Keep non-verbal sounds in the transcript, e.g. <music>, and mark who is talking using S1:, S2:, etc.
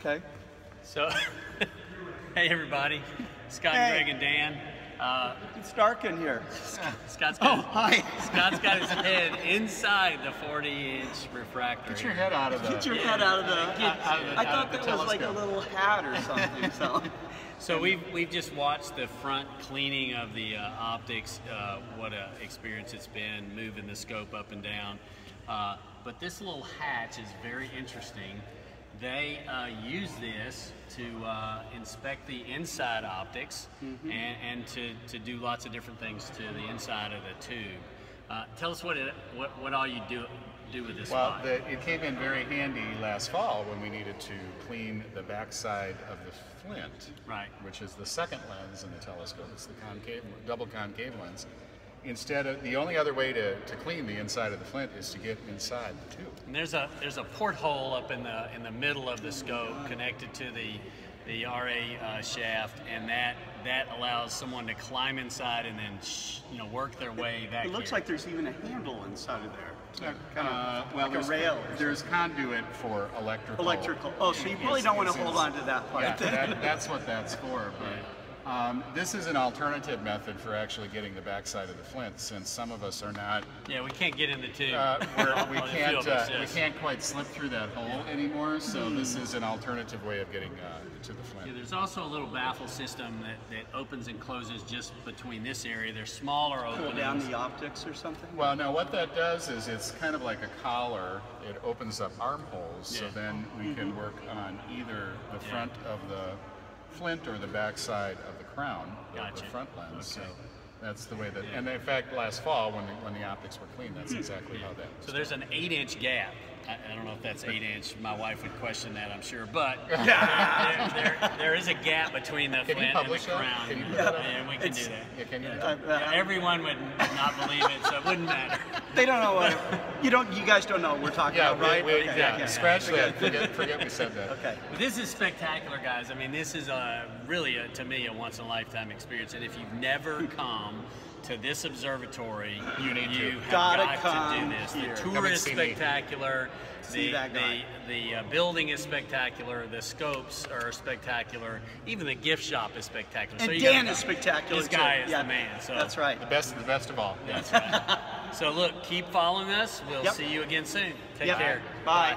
S1: Okay.
S2: So, <laughs> hey everybody, Scott,
S1: Hey.
S2: Greg, and Dan. Uh,
S1: It's dark in here.
S2: Scott's
S1: Oh,
S2: got
S1: hi.
S2: Scott's got his head inside the 40-inch refractor.
S3: Get your head out of the.
S1: Get your head out of the.
S3: out of the-
S1: I thought that was like a little hat or something. So. <laughs>
S2: So we've we've just watched the front cleaning of the uh, optics. Uh, what a experience it's been moving the scope up and down. Uh, but this little hatch is very interesting. They uh, use this to uh, inspect the inside optics
S1: Mm-hmm.
S2: and, and to, to do lots of different things to the inside of the tube. Uh, tell us what it what, what all you do do with this.
S3: Well, the, it came in very handy last fall when we needed to clean the backside of the flint,
S2: Right.
S3: which is the second lens in the telescope. It's the concave, double concave lens. Instead of the only other way to, to clean the inside of the flint is to get inside the tube.
S2: And there's a there's a porthole up in the in the middle of the scope connected to the the RA uh, shaft, and that that allows someone to climb inside and then sh- you know work their way back.
S1: It looks
S2: here.
S1: like there's even a handle inside of there. It's kind of
S3: Uh, well,
S1: like
S3: there's,
S1: a rail.
S3: there's conduit for electrical.
S1: Electrical. Oh, so you really
S3: It's-
S1: don't want to hold on to that part.
S3: Yeah, that, that's what that's for. But um, this is an alternative method for actually getting the backside of the flint, since some of us are not.
S2: yeah, we can't get in the tube.
S3: Uh, we're, <laughs> we
S2: Well, a few
S3: can't.
S2: of
S3: Uh. We can't quite slip through that hole anymore. So this is an alternative way of getting uh, to the
S2: Yeah,
S3: flint.
S2: there's also a little baffle system that, that opens and closes just between this area. They're smaller
S1: Pull
S2: openings.
S1: down the optics or something.
S3: Well, no, what that does is it's kind of like a collar. It opens up armholes, so then we can work on either the
S2: Yeah.
S3: front of the flint or the backside of the crown, the, the front lens.
S2: Okay.
S3: So that's the way that. And in fact, last fall when the, when the optics were clean, that's exactly how that.
S2: So there's an eight-inch gap. I, I don't know if that's eight-inch. My wife would question that, I'm sure. But <laughs> there, there, there is a gap between the
S3: Can
S2: flint and the crown,
S3: Can you put that up?
S2: and we can
S1: It's-
S2: do that.
S3: Yeah, can you? do
S1: Uh,
S3: that?
S2: Yeah, everyone would not believe it, so it wouldn't matter. <laughs>
S1: They don't know what you don't. You guys don't know what we're talking
S3: Yeah,
S1: about,
S3: we,
S1: right?
S3: we,
S1: Okay,
S3: yeah.
S1: okay.
S3: Scratch that. Forget, forget we said that.
S1: Okay.
S2: But this is spectacular, guys. I mean, this is a, really, a, to me, a once-in-a-lifetime experience. And if you've never <laughs> come to this observatory,
S3: You need to.
S2: have
S1: Gotta
S2: got to
S1: come
S2: do this.
S1: here.
S2: The tour is
S3: see me.
S2: spectacular.
S1: See
S2: the,
S1: that guy.
S2: The, the uh, building is spectacular. The scopes are spectacular. Even the gift shop is spectacular.
S1: And
S2: you
S1: Dan is spectacular
S2: This guy
S1: too.
S2: is
S1: yeah,
S2: the man. So
S1: that's right.
S3: The best, the best of all.
S2: That's right. <laughs> so look, keep following us. We'll
S1: Yep.
S2: see you again soon. Take
S1: Yep.
S2: care.
S1: Bye.